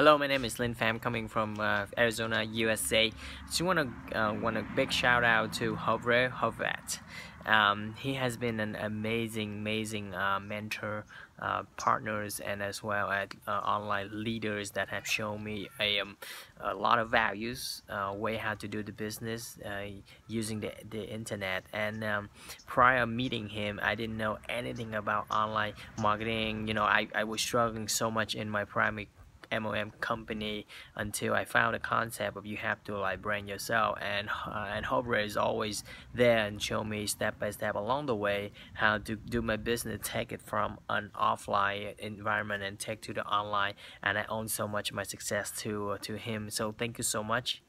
Hello, my name is Lin Pham, coming from uh, Arizona, USA. Just want to uh, want a big shout out to Hrvoje Horvat. Um, he has been an amazing, amazing uh, mentor, uh, partners, and as well as uh, online leaders that have shown me a, um, a lot of values, uh, way how to do the business using the, the internet. And um, prior meeting him, I didn't know anything about online marketing. You know, I, I was struggling so much in my primary MLM company until I found the concept of you have to like brand yourself. And uh, and Hrvoje is always there and show me step by step along the way how to do my business take it from an offline environment and take to the online. And I owe so much of my success to uh, to him. So thank you so much